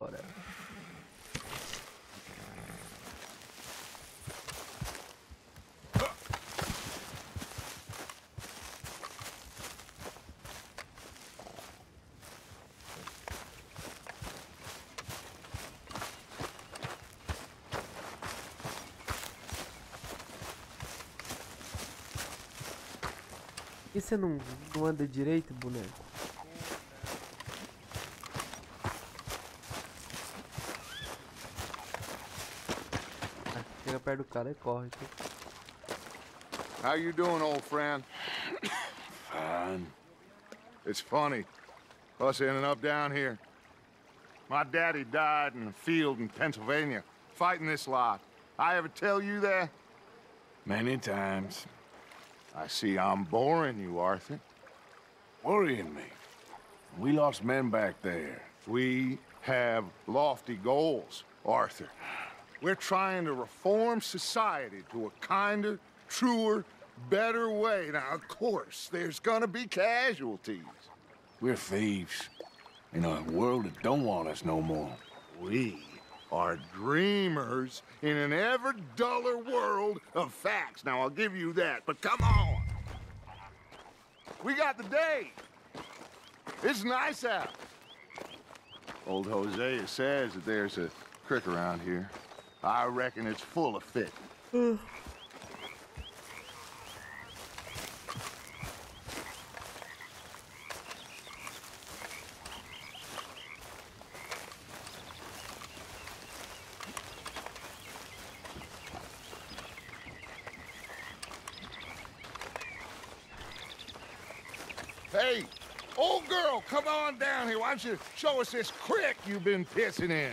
Bora. Que você não, não anda direito, boneco? Chega perto do cara e corre. How you doing, old friend? Fine. It's funny, us ending up down here. My daddy died in a field in Pennsylvania, fighting this lot. I ever tell you that? Many times. I see I'm boring you, Arthur. Worrying me. We lost men back there. We have lofty goals, Arthur. We're trying to reform society to a kinder, truer, better way. Now, of course, there's gonna be casualties. We're thieves. In a world that don't want us no more. We are dreamers in an ever duller world of facts. Now, I'll give you that, but come on. We got the day. It's nice out. Old Hosea says that there's a creek around here. I reckon it's full of fish. Hey, old girl, come on down here. Why don't you show us this creek you've been pissing in?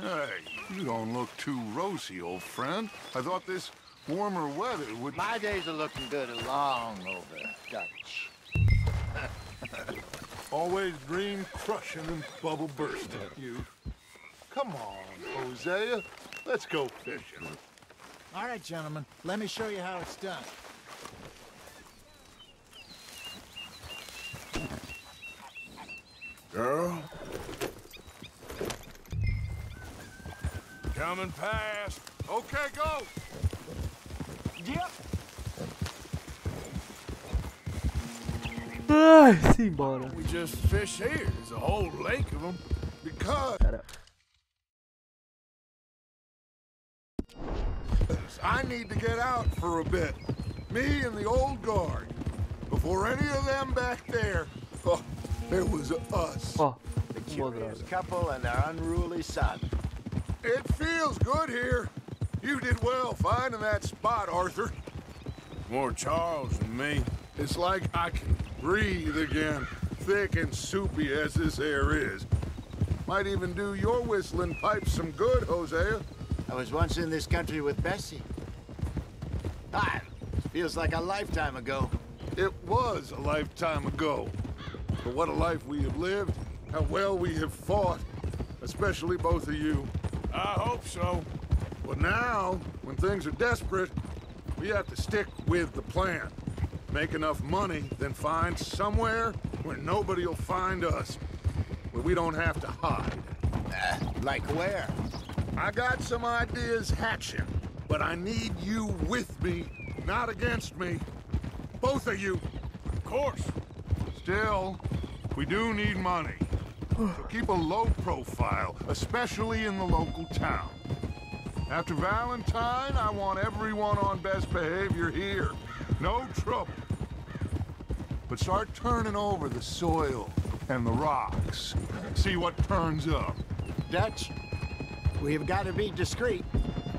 Hey, you don't look too rosy, old friend. I thought this warmer weather would... My days are looking good along over, Dutch. Always dream crushing and bubble bursting, you. Come on, Hosea. Let's go fishing. All right, gentlemen, let me show you how it's done. Girl? Coming past. Okay, go. Yep. Ai, simbora. We just fish here. There's a whole lake of them. Because Cara, I need to get out for a bit. Me and the old guard. Before any of them back there, oh, there was us. ó. The curious couple and their unruly son. It feels good here. You did well finding that spot, Arthur. more Charles than me. It's like I can breathe again, thick and soupy as this air is. Might even do your whistling pipes some good, Hosea. I was once in this country with Bessie. Ah, feels like a lifetime ago. It was a lifetime ago. But what a life we have lived, how well we have fought, especially both of you. I hope so. But now, when things are desperate, we have to stick with the plan. Make enough money, then find somewhere where nobody will find us. Where we don't have to hide. Uh, like where? I got some ideas hatching, but I need you with me, not against me. Both of you. Of course. Still, we do need money. So keep a low profile, especially in the local town. After Valentine, I want everyone on best behavior here. No trouble. But start turning over the soil and the rocks. See what turns up. Dutch, we've got to be discreet.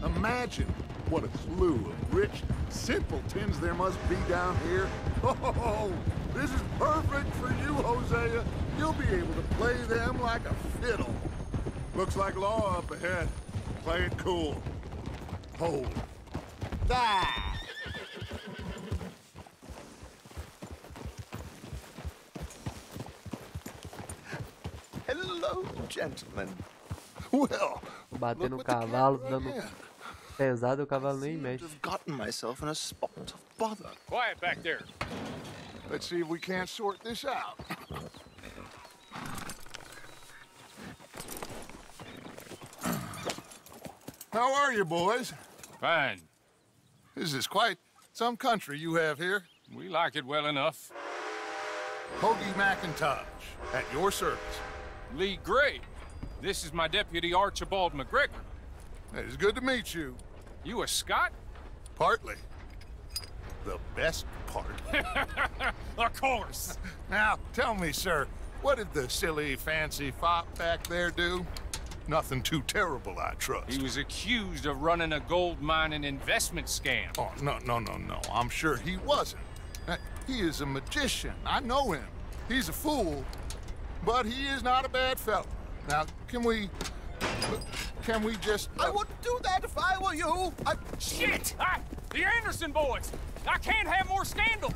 Imagine what a slew of rich simpletons there must be down here. Oh, this is perfect for you, Hosea. You'll be able to play them like a fiddle. Looks like law up ahead. Play it cool. Hold. Ah! Hello, gentlemen. Well, Bater no look what the cavalo, cat dando ran. pesado, o cavalo nem Seem mexe. to have gotten myself in a spot of bother. Quiet back there. Let's see if we can't sort this out. How are you, boys? Fine. This is quite some country you have here. We like it well enough. Hoagie McIntosh, at your service. Leigh Gray. This is my deputy Archibald MacGregor. It's good to meet you. You a Scot? Partly. The best part. of course. now, tell me, sir, what did the silly, fancy fop back there do? Nothing too terrible, I trust. He was accused of running a gold mining investment scam. Oh, no, no, no, no. I'm sure he wasn't. Uh, He is a magician. I know him. He's a fool, but he is not a bad fellow. Now, can we... Can we just... I wouldn't do that if I were you. I... Shit! I, the Anderson boys! I can't have more scandal!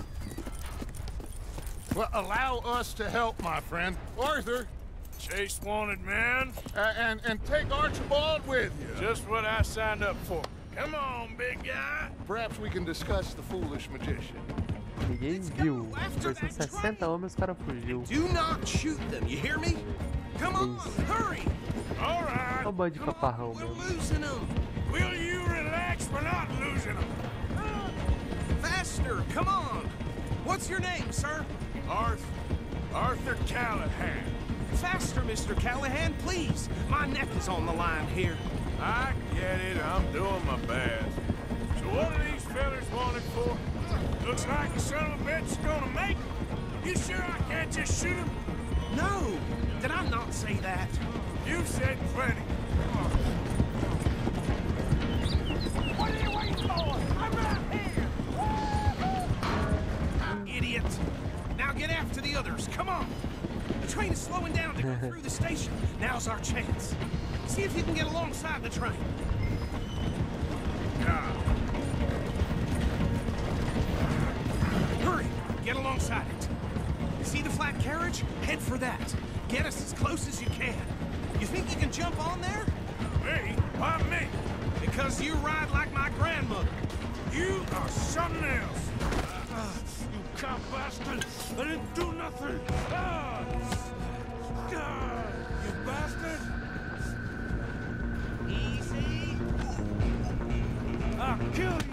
Well, allow us to help, my friend. Arthur, Chase wanted man. uh, and, and take Archibald with you. Just what I signed up for. Come on, big guy. Perhaps we can discuss the foolish magician. Ninguém viu. Foi são 60 homens, o cara fugiu. Do not shoot them, you hear me? Come on, hurry! All right. Olha o bando de caparrão We're losing them. Will you relax? We're not losing them. Faster, come on. What's your name, sir? Arthur. Arthur Callahan. Faster, Mr. Callahan, please. My neck is on the line here. I get it. I'm doing my best. So what are these fellas wanted for? Looks like the son of a bitch is gonna make 'em. You sure I can't just shoot him? No, did I not say that? You've said plenty. What are you waiting for? I'm right here. Idiot. Now get after the others. Come on. The train is slowing down to go through the station. Now's our chance. See if you can get alongside the train. Hurry! Get alongside it. You see the flat carriage? Head for that. Get us as close as you can. You think you can jump on there? Me? Why me? Because you ride like my grandmother. You are something else. Ah, you cop bastard! I didn't do nothing. Ah! Ah, you bastard! Easy. I'll kill you!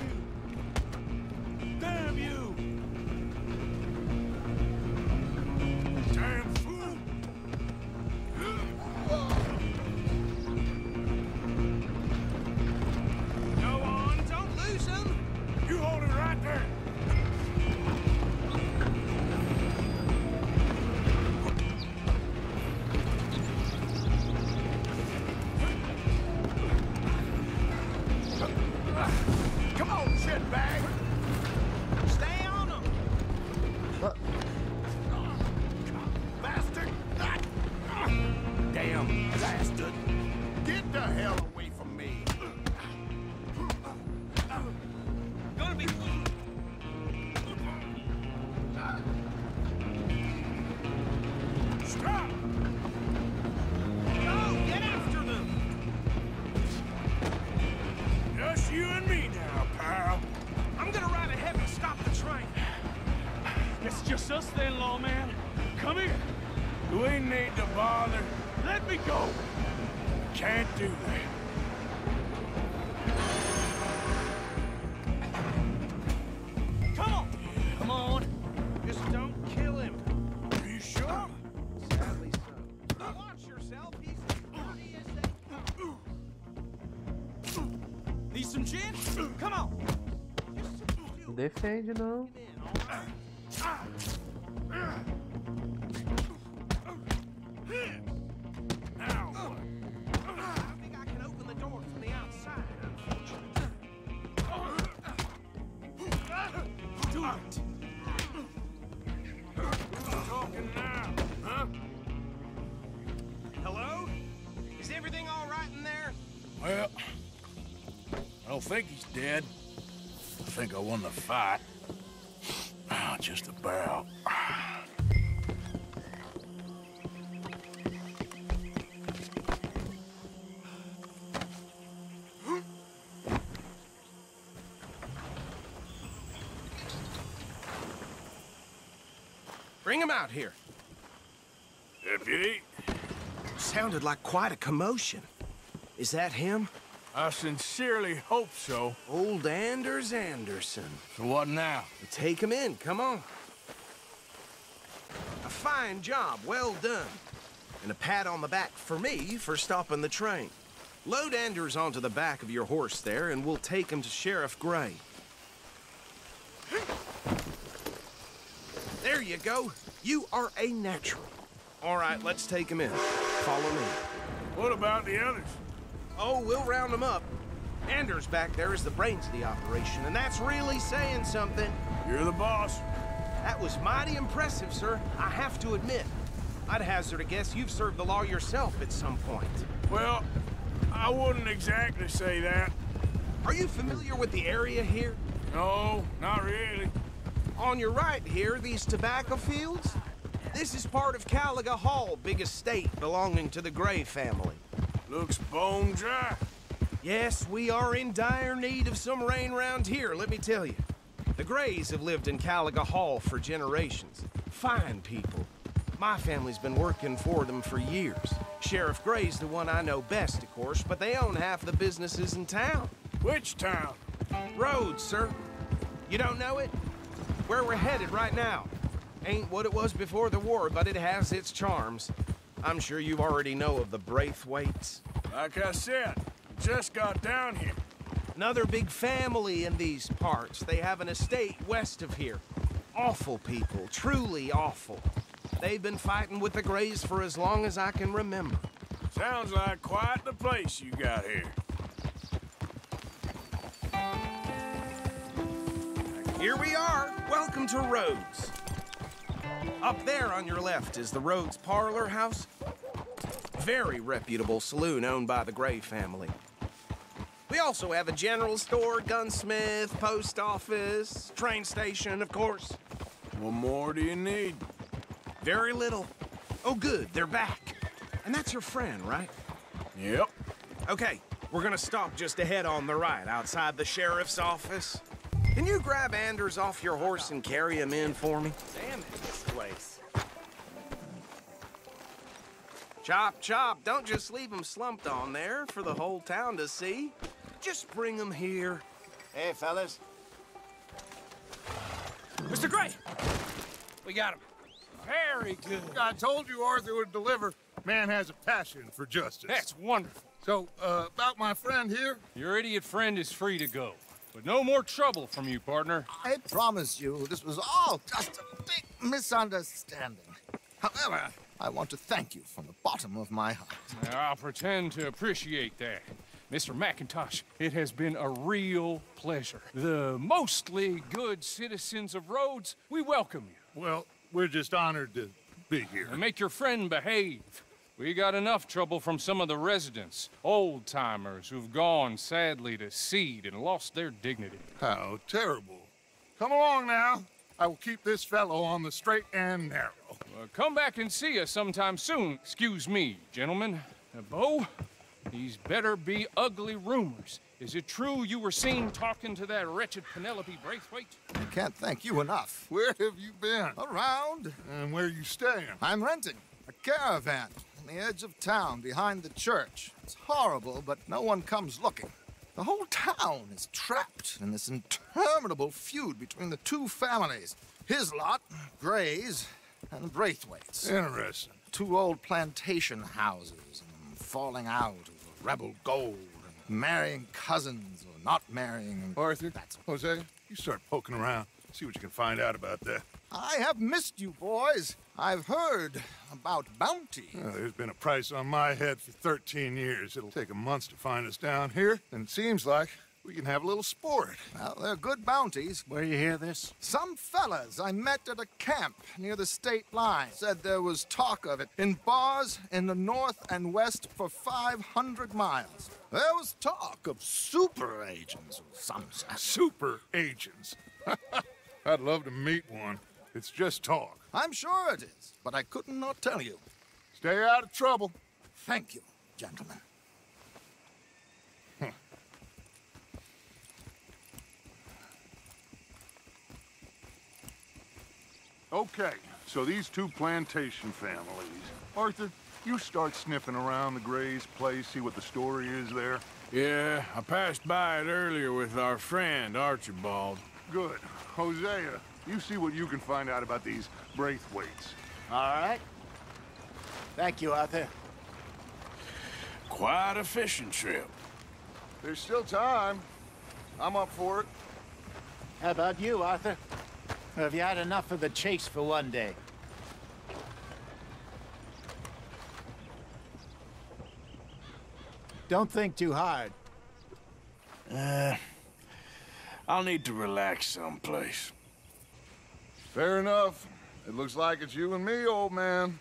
Let me go. Can't do that. Come on. Dead. I think I won the fight. Ah, just about. Bring him out here. Deputy? Sounded like quite a commotion. Is that him? I sincerely hope so. Old Anders Anderson. So what now? Take him in, come on. A fine job, well done. And a pat on the back for me for stopping the train. Load Anders onto the back of your horse there, and we'll take him to Sheriff Gray. There you go. You are a natural. All right, let's take him in. Follow me. What about the others? Oh, we'll round them up. Anders back there is the brains of the operation, and that's really saying something. You're the boss. That was mighty impressive, sir. I have to admit. I'd hazard a guess you've served the law yourself at some point. Well, I wouldn't exactly say that. Are you familiar with the area here? No, not really. On your right here, these tobacco fields? This is part of Caliga Hall, big estate belonging to the Gray family. Looks bone dry. Yes, we are in dire need of some rain round here, let me tell you. The Grays have lived in Caliga Hall for generations. Fine people. My family's been working for them for years. Sheriff Gray's the one I know best, of course, but they own half the businesses in town. Which town? Rhodes, sir. You don't know it? Where we're headed right now. Ain't what it was before the war, but it has its charms. I'm sure you already know of the Braithwaites. Like I said, just got down here. Another big family in these parts. They have an estate west of here. Awful people, truly awful. They've been fighting with the Grays for as long as I can remember. Sounds like quite the place you got here. Here we are. Welcome to Rhodes. Up there on your left is the Rhodes Parlor House. Very reputable saloon owned by the Gray family. We also have a general store, gunsmith, post office, train station, of course. What more do you need? Very little. Oh, good, they're back. And that's your friend, right? Yep. Okay, we're gonna stop just ahead on the right, outside the sheriff's office. Can you grab Anders off your horse and carry him in for me? Damn it, this place. Chop, chop, don't just leave him slumped on there for the whole town to see. Just bring him here. Hey, fellas. Mr. Gray! We got him. Very good. I told you Arthur would deliver. Man has a passion for justice. That's wonderful. So, uh, about my friend here, Your idiot friend is free to go. But no more trouble from you, partner. I promise you, this was all just a big misunderstanding. However, I want to thank you from the bottom of my heart. I'll pretend to appreciate that. Mr. McIntosh, it has been a real pleasure. The mostly good citizens of Rhodes, we welcome you. well, we're just honored to be here. And make your friend behave. We got enough trouble from some of the residents, old timers who've gone sadly to seed and lost their dignity. How terrible. Come along now. I will keep this fellow on the straight and narrow. Uh, come back and see us sometime soon. Excuse me, gentlemen. Uh, Beau, these better be ugly rumors. Is it true you were seen talking to that wretched Penelope Braithwaite? I can't thank you enough. Where have you been? Around, And where you staying? I'm renting a caravan on the edge of town behind the church. It's horrible, but no one comes looking. The whole town is trapped in this interminable feud between the two families. His lot, Gray's, and Braithwaite's. Interesting. Two old plantation houses, and falling out over rebel gold, and marrying cousins or not marrying. Arthur, That's Jose, you start poking around. See what you can find out about that. I have missed you, boys. I've heard about bounty. Well, there's been a price on my head for 13 years. It'll take a month to find us down here, and it seems like we can have a little sport. Well, they're good bounties. Where you hear this? Some fellas I met at a camp near the state line said there was talk of it in bars in the north and west for 500 miles. There was talk of super agents of some sort. Super agents. I'd love to meet one. It's just talk. I'm sure it is, but I could not not tell you. Stay out of trouble. Thank you, gentlemen. Okay, so these two plantation families. Arthur, you start sniffing around the Gray's place, see what the story is there. Yeah, I passed by it earlier with our friend, Archibald. Good. Hosea, you see what you can find out about these Braithwaites. All right. Thank you, Arthur. Quite a fishing trip. There's still time. I'm up for it. How about you, Arthur? Or have you had enough of the chase for one day? Don't think too hard. Uh, I'll need to relax someplace. Fair enough. It looks like it's you and me, old man.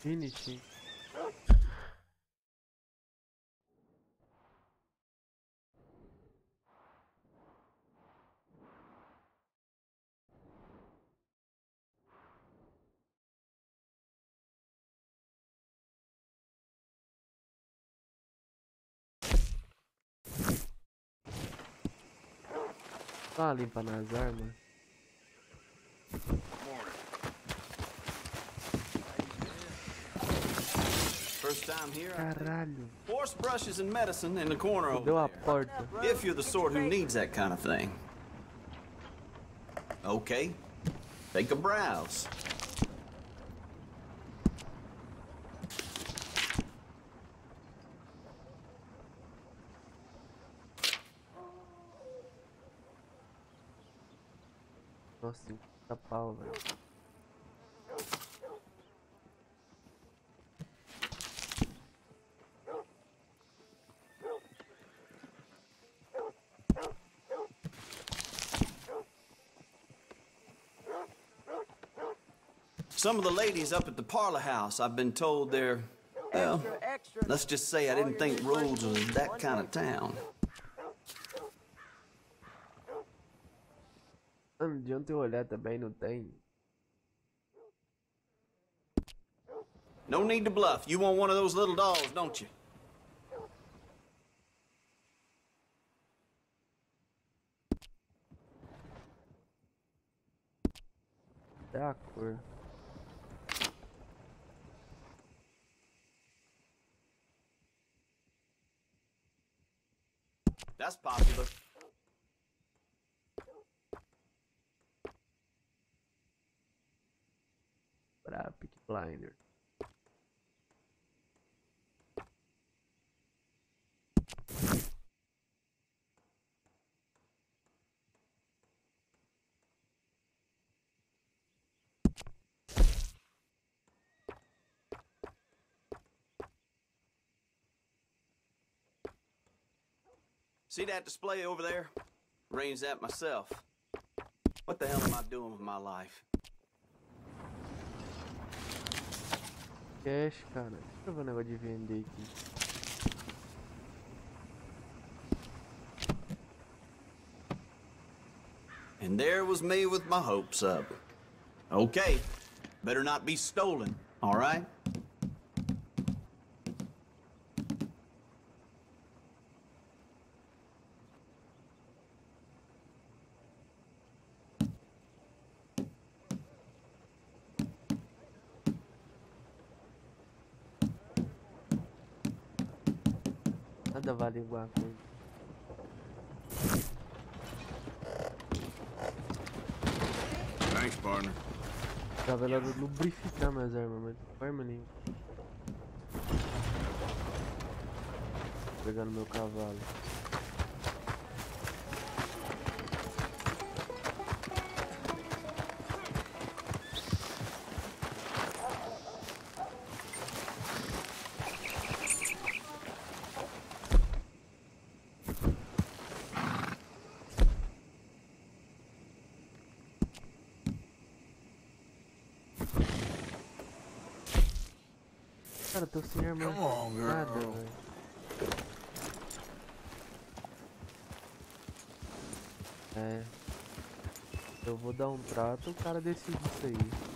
Finishing. Tá limpando as armas. First time here. Caralho. Horse brushes and medicine in the corner over Deu a there. porta. If you're the sort who needs that kind of thing. Okay. Take a browse. Nossa, 50 pau, velho. Some of the ladies up at the parlor house, I've been told they're, well, let's just say I didn't think Rhodes was that kind of town. Não adianta eu olhar também, não tem. No need to bluff. You want one of those little dolls, don't you? Até a cor. That's popular. Blinder. See that display over there? Arranged that myself. What the hell am I doing with my life? Cash, cara. Deixa eu ver o negócio de vender aqui. And there was me with my hopes up. Okay, better not be stolen, all right? Nada vale igual a coisa. Thanks, partner. Tava ela lubrificar minhas armas, mas não arma nenhuma. Pegando meu cavalo. Cara, tô sem arma. Come on, girl. Nada, velho. É. Eu vou dar um trato, o cara decide isso aí.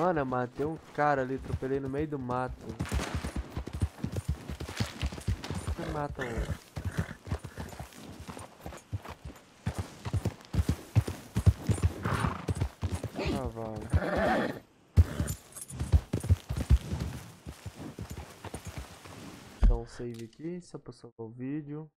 Mano, eu matei um cara ali, atropelei no meio do mato. Você mata um. Então save aqui, só pra salvar o vídeo.